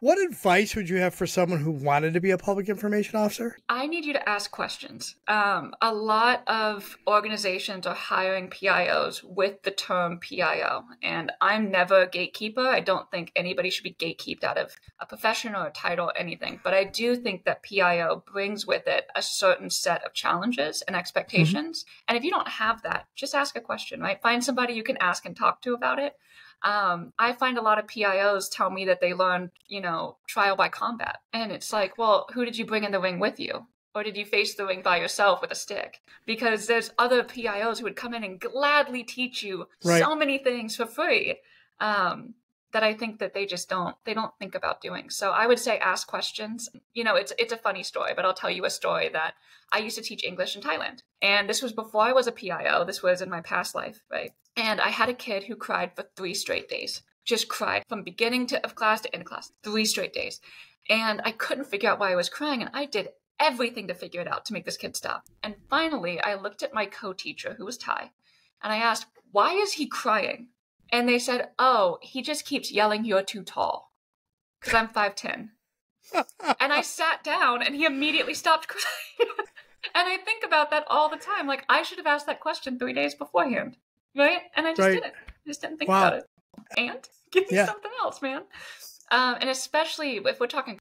What advice would you have for someone who wanted to be a public information officer? I need you to ask questions. Um, a lot of organizations are hiring PIOs with the term PIO, and I'm never a gatekeeper. I don't think anybody should be gatekeeped out of a profession or a title or anything, but I do think that PIO brings with it a certain set of challenges and expectations. Mm-hmm. And if you don't have that, just ask a question, right? Find somebody you can ask and talk to about it. Um, I find a lot of PIOs tell me that they learned, you know, trial by combat. And it's like, well, who did you bring in the wing with you? Or did you face the wing by yourself with a stick? Because there's other PIOs who would come in and gladly teach you right. so many things for free. Um, that I think that they just don't they don't think about doing. So I would say ask questions. You know, it's it's a funny story, but I'll tell you a story that I used to teach English in Thailand. And this was before I was a PIO. This was in my past life, right? And I had a kid who cried for 3 straight days. Just cried from beginning to of class to end of class, 3 straight days. And I couldn't figure out why I was crying and I did everything to figure it out to make this kid stop. And finally, I looked at my co-teacher who was Thai, and I asked, "Why is he crying?" And they said, Oh, he just keeps yelling, You're too tall. Because I'm 5'10. and I sat down and he immediately stopped crying. and I think about that all the time. Like, I should have asked that question three days beforehand. Right? And I just right. didn't. I just didn't think wow. about it. And give me yeah. something else, man. Um, and especially if we're talking